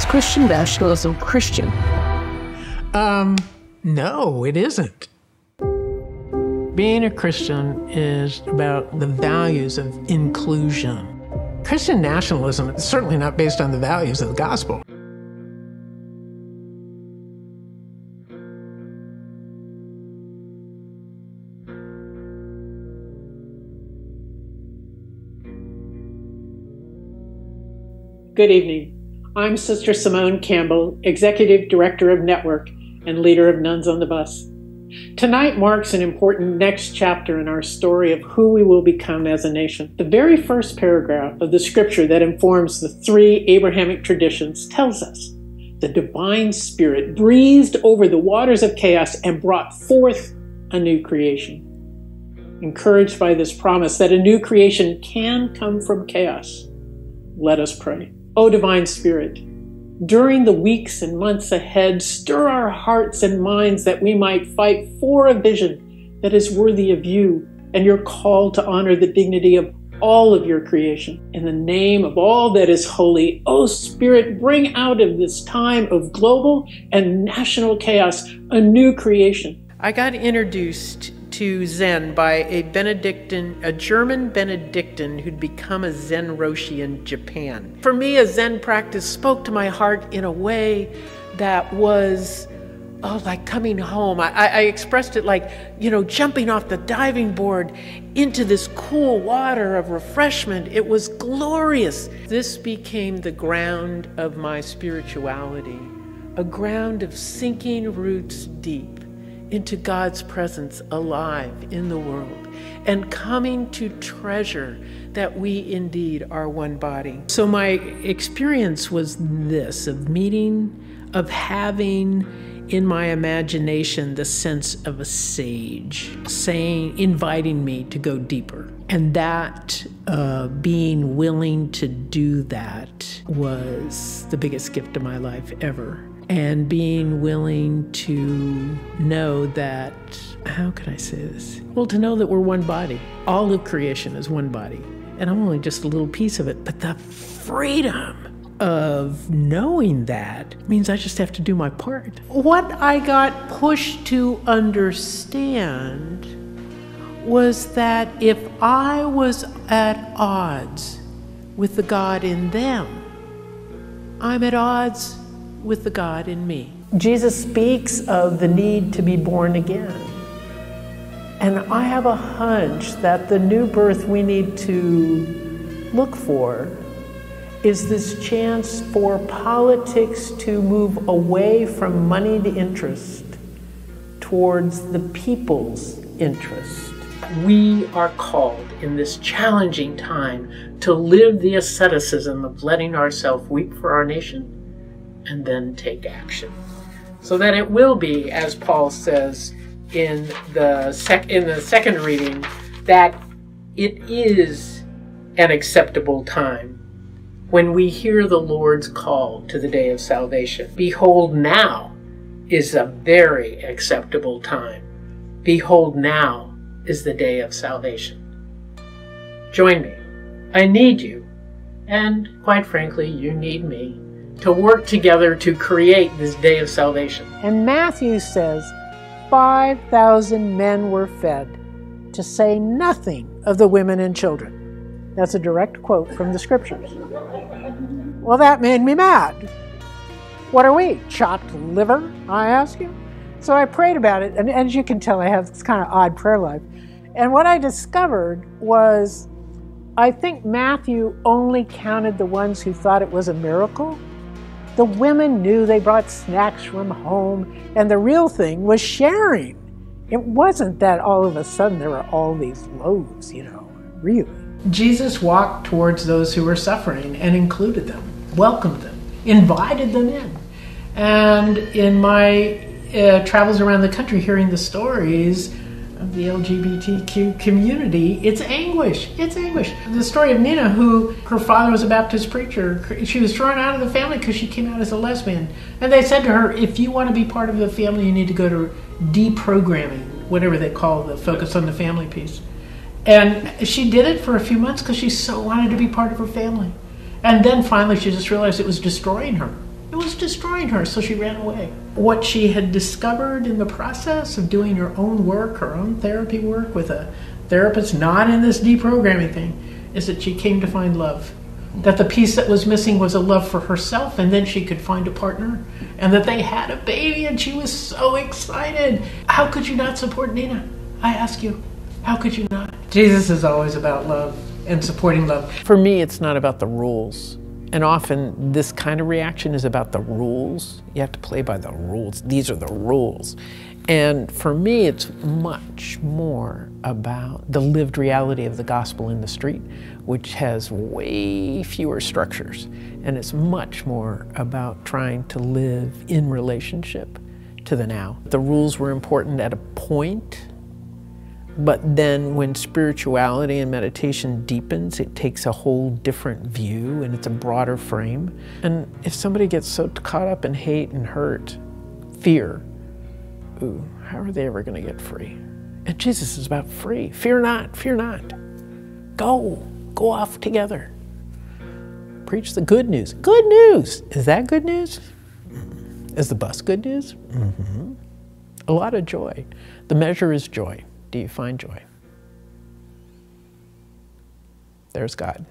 Is Christian nationalism Christian? Um, no, it isn't. Being a Christian is about the values of inclusion. Christian nationalism is certainly not based on the values of the gospel. Good evening. I'm Sister Simone Campbell, Executive Director of Network and leader of Nuns on the Bus. Tonight marks an important next chapter in our story of who we will become as a nation. The very first paragraph of the scripture that informs the three Abrahamic traditions tells us the divine spirit breathed over the waters of chaos and brought forth a new creation. Encouraged by this promise that a new creation can come from chaos, let us pray. O divine spirit, during the weeks and months ahead, stir our hearts and minds that we might fight for a vision that is worthy of you and your call to honor the dignity of all of your creation. In the name of all that is holy, O Spirit, bring out of this time of global and national chaos a new creation. I got introduced to Zen by a Benedictine, a German Benedictine who'd become a Zen Roshi in Japan. For me, a Zen practice spoke to my heart in a way that was oh, like coming home. I, I, expressed it like, you know, jumping off the diving board into this cool water of refreshment. It was glorious. This became the ground of my spirituality, a ground of sinking roots deep into God's presence alive in the world and coming to treasure that we indeed are one body. So, my experience was this of meeting, of having in my imagination the sense of a sage saying, inviting me to go deeper. And that uh, being willing to do that was the biggest gift of my life ever and being willing to know that, how can I say this? Well, to know that we're one body. All of creation is one body. And I'm only just a little piece of it. But the freedom of knowing that means I just have to do my part. What I got pushed to understand was that if I was at odds with the God in them, I'm at odds with the God in me. Jesus speaks of the need to be born again. And I have a hunch that the new birth we need to look for is this chance for politics to move away from moneyed interest towards the people's interest. We are called in this challenging time to live the asceticism of letting ourselves weep for our nation and then take action. So that it will be, as Paul says in the sec- in the second reading, that it is an acceptable time when we hear the Lord's call to the day of salvation. Behold, now is a very acceptable time. Behold, now is the day of salvation. Join me. I need you, and quite frankly, you need me to work together to create this day of salvation. And Matthew says 5,000 men were fed, to say nothing of the women and children. That's a direct quote from the scriptures. Well, that made me mad. What are we, chopped liver? I ask you. So I prayed about it, and as you can tell, I have this kind of odd prayer life. And what I discovered was I think Matthew only counted the ones who thought it was a miracle the women knew they brought snacks from home, and the real thing was sharing. It wasn't that all of a sudden there were all these loaves, you know, really. Jesus walked towards those who were suffering and included them, welcomed them, invited them in. And in my uh, travels around the country hearing the stories, of the LGBTQ community, it's anguish. It's anguish. The story of Nina, who her father was a Baptist preacher, she was thrown out of the family because she came out as a lesbian. And they said to her, if you want to be part of the family, you need to go to deprogramming, whatever they call the focus on the family piece. And she did it for a few months because she so wanted to be part of her family. And then finally she just realized it was destroying her. It was destroying her, so she ran away. What she had discovered in the process of doing her own work, her own therapy work with a therapist not in this deprogramming thing, is that she came to find love. That the piece that was missing was a love for herself, and then she could find a partner, and that they had a baby, and she was so excited. How could you not support Nina? I ask you, how could you not? Jesus is always about love and supporting love. For me, it's not about the rules. And often this kind of reaction is about the rules. You have to play by the rules. These are the rules. And for me, it's much more about the lived reality of the gospel in the street, which has way fewer structures. And it's much more about trying to live in relationship to the now. The rules were important at a point, but then when spirituality and meditation deepens, it takes a whole different view and it's a broader frame. And if somebody gets so caught up in hate and hurt, fear, ooh, how are they ever going to get free? And Jesus is about free. Fear not, fear not. Go, go off together. Preach the good news. Good news. Is that good news? Is the bus good news? Mm-hmm. A lot of joy. The measure is joy. Do you find joy? There's God.